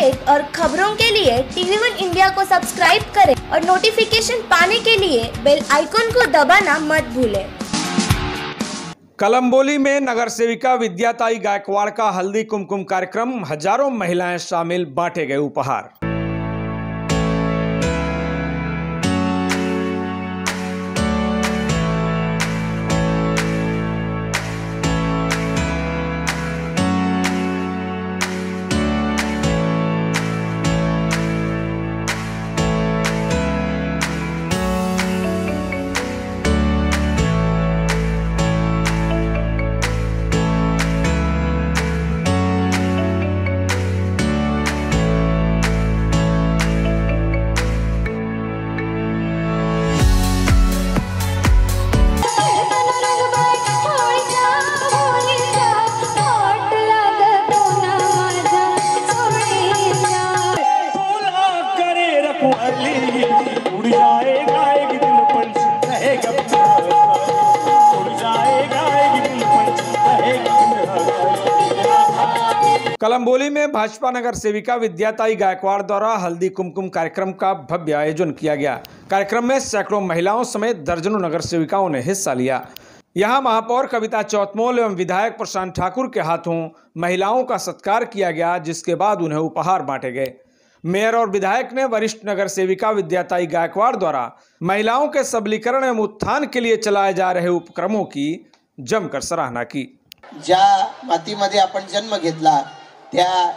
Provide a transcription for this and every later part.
Update और खबरों के लिए टीवी वन इंडिया को सब्सक्राइब करें और नोटिफिकेशन पाने के लिए बेल आइकॉन को दबाना मत भूलें। कलम्बोली में नगर सेविका विद्याताई गायकवाड़ का हल्दी कुमकुम कार्यक्रम, हज़ारों महिलाएँ शामिल बांटे गए उपहार। कलम्बोली में भाजपा नगर सेविका विद्याताई गायकवाड़ द्वारा हल्दी कुमकुम कार्यक्रम का भव्य आयोजन किया गया। कार्यक्रम में सैकड़ों महिलाओं समेत दर्जनों नगर सेविकाओं ने हिस्सा लिया। यहाँ महापौर कविता चौतमोल एवं विधायक प्रशांत ठाकुर के हाथों महिलाओं का सत्कार किया गया, जिसके बाद उन्हें उपहार बांटे गए। मेयर और विधायक ने वरिष्ठ नगर सेविका विद्याताई गायकवाड़ द्वारा महिलाओं के सबलीकरण एवं उत्थान के लिए चलाए जा रहे उपक्रमों की जमकर सराहना की। ज्या मातीमध्ये आपण जन्म घेतला त्या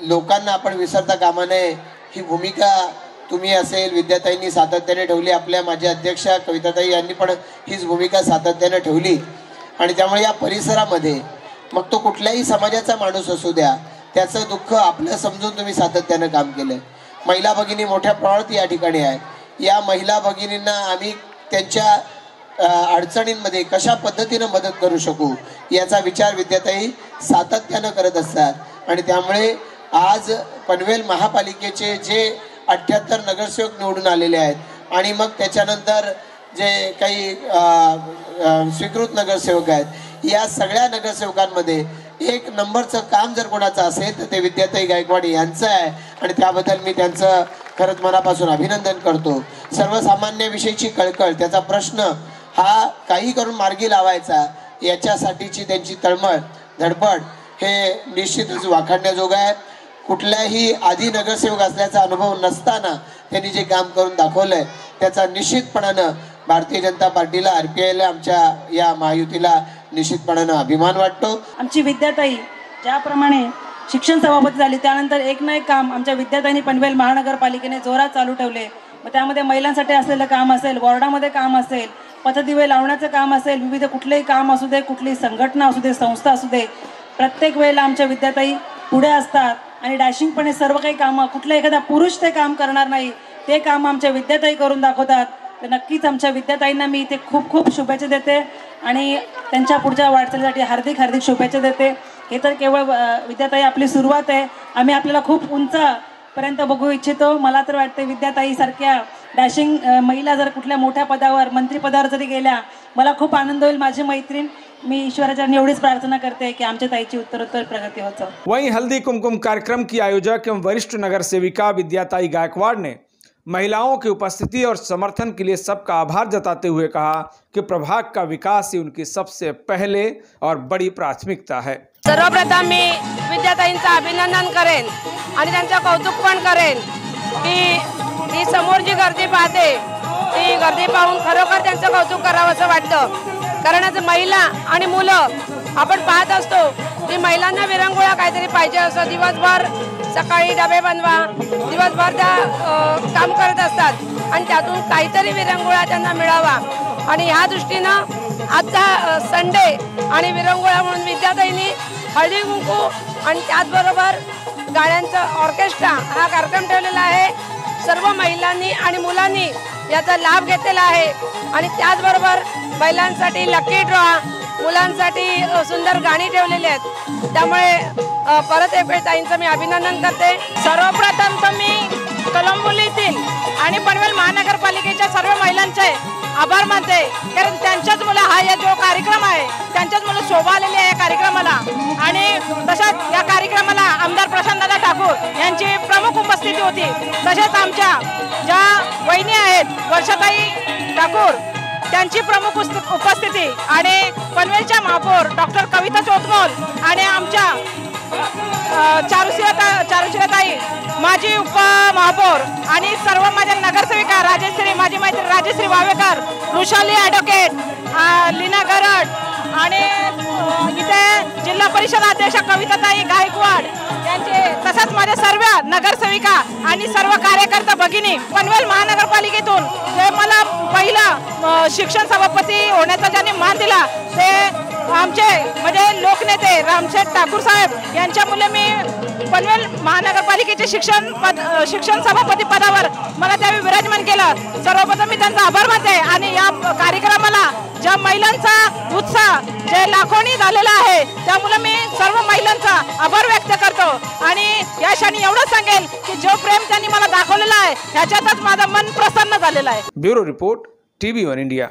लोकांना आपण विसरता कामा नये. ही भूमिका तुम्ही असेल विद्याताईंनी सातत्याने ठेवली आपल्या माझ्या अध्यक्षा कविताताई यांनी पण हीच भूमिका सातत्याने ठेवली. आणि त्यामुळे या परिसरामध्ये मग तो कुठल्याही समाजाचा माणूस असू द्या त्याचं दुःख आपलं समजून तुम्ही सातत्यानं काम केलं महिला भगिनी मोठ्या प्रमाणात या ठिकाणी आहे. या महिला भगिनींना आम्ही त्यांच्या अडचणींमध्ये कशा पद्धतीनं मदत करू शकू याचा विचार विद्याताई सातत्यानं करत असतात. आणि त्यामुळे आज पनवेल महापालिकेचे जे अठ्ठ्याहत्तर नगरसेवक निवडून आलेले आहेत. आणि मग त्याच्यानंतर जे काही स्वीकृत नगरसेवक आहेत या सगळ्या नगरसेवकांमध्ये एक नंबरचं काम जर कोणाचं असेल तर ते विद्याताई गायकवाड यांचं आहे. आणि त्याबद्दल मी त्यांचं खरंच मनापासून अभिनंदन करतो. सर्वसामान्याविषयीची कळकळ त्याचा प्रश्न हा काही करून मार्गी लावायचा याच्यासाठीची त्यांची तळमळ धडपड हे निश्चितच वाखाणण्याजोगं आहे कुठल्याही आधी नगरसेवक असल्याचा अनुभव नसताना त्यांनी जे काम करून दाखवलंय त्याचा निश्चितपणानं भारतीय जनता पार्टीला आर पी आयला आमच्या या महायुतीला निश्चितपणानं अभिमान वाटतो. आमची विद्याताई ज्याप्रमाणे शिक्षण सभापती झाली त्यानंतर एक ना एक काम आमच्या विद्याताईंनी पनवेल महानगरपालिकेने जोरात चालू ठेवले. मग त्यामध्ये महिलांसाठी असलेलं काम असेल वॉर्डामध्ये काम असेल पथदिवे लावण्याचं काम असेल विविध कुठलेही काम असू दे कुठलीही संघटना असू दे संस्था असू दे प्रत्येक वेळेला आमच्या विद्याताई पुढे असतात आणि डॅशिंगपणे सर्व काही कामं कुठलं एखादा पुरुष ते काम करणार नाही ते काम आमच्या विद्याताई करून दाखवतात. तर नक्कीच आमच्या विद्याताईंना मी इथे खूप खूप शुभेच्छा देते आणि त्यांच्या पुढच्या वाटचालीसाठी हार्दिक हार्दिक शुभेच्छा देते. हे तर केवळ विद्याताई आपली सुरुवात आहे. आम्ही आपल्याला खूप उंच पर्यंत बघू इच्छितो. मला तर वाटते विद्याताई सारख्या डॅशिंग महिला जर कुठल्या मोठ्या पदावर मंत्रिपदावर जरी गेल्या मला खूप आनंद होईल माझी मैत्रीण. मी एवढीच प्रार्थना करते की आमच्या ताईची उत्तरोत्तर प्रगती होत जाऊ वहीं हल्दी कुमकुम कार्यक्रम की आयोजक एवं वरिष्ठ नगर सेविका विद्याताई गायकवाड़ ने महिलाओं की उपस्थिति और समर्थन के लिए सबका आभार जताते हुए कहा कि प्रभाग का विकास ही उनकी सबसे पहले और बड़ी प्राथमिकता है। सर्वप्रथम मी विद्याताईंचं अभिनंदन करेन आणि त्यांचं कौतुक पण करेन की समोर जी गर्दी पाहते ती गर्दी पाहून खरोखर त्यांचं कौतुक करावं असं वाटतं. कारण आज महिला आणि मुलं आपण पाहत असतो की महिलांना विरंगुळा काहीतरी पाहिजे असं दिवसभर सकाळी डबे बनवा दिवसभर त्या काम करत असतात. आणि त्यातून काहीतरी विरंगुळा त्यांना मिळावा. आणि ह्या दृष्टीनं आजचा संडे आणि विरंगुळा म्हणून विद्याताईंनी हळदी कुंकू आणि त्याचबरोबर गाण्यांचं ऑर्केस्ट्रा हा कार्यक्रम ठेवलेला आहे. सर्व महिलांनी आणि मुलांनी याचा लाभ घेतलेला आहे. आणि त्याचबरोबर महिलांसाठी लकी ड्रॉ मुलांसाठी सुंदर गाणी ठेवलेली आहेत. त्यामुळे परत एक वेळ ताईंचं मी अभिनंदन करते. सर्वप्रथम तर मी कलंबोलीतील आणि पनवेल महानगरपालिकेच्या सर्व महिलांचे आभार मानते. कारण त्यांच्याच मुलं हा या जो कार्यक्रम आहे त्यांच्याच मुलं शोभा आलेली आहे या कार्यक्रमाला. आणि तसंच या कार्यक्रमाला आमदार प्रशांत ठाकूर यांची प्रमुख उपस्थिती होती. तसेच आमच्या ज्या वहिनी आहेत वर्षाताई ठाकूर त्यांची प्रमुख उपस्थिती आणि पनवेलच्या महापौर डॉक्टर कविता चोतमोल आणि आमच्या अ, चारुशिलाता माजी उपमहापौर आणि सर्व माझ्या नगरसेविका राजेश्री माझी मैत्री राजेश्री वावेकर वृषाली ॲडव्होकेट लीना गरड आणि इथे जिल्हा परिषद अध्यक्ष कविताताई गायकवाड यांचे माझ्या सर्व नगरसेविका आणि सर्व कार्यकर्ता भगिनी पनवेल महानगरपालिकेतून ते मला पहिला शिक्षण सभापती होण्याचा ज्यांनी मान दिला ते आमचे म्हणजे लोकनेते रामशेठ ठाकूर साहेब यांच्यामुळे मी पनवेल महानगरपालिकेचे शिक्षण पद शिक्षण सभापती पदावर मला त्यावेळी विराजमान केलं. सर्वप्रथम मी त्यांचा आभार मानते आणि या कार्यक्रमाला ज्या महिलांचा उत्साह जे लाखोनी झालेला आहे त्यामुळे मी सर्व महिलांचा आभार व्यक्त करतो आणि या क्षणी एवढं सांगेल की जो प्रेम त्यांनी मला दाखवलेला आहे ह्याच्यातच माझं मन प्रसन्न झालेलं आहे. Bureau report TV one India.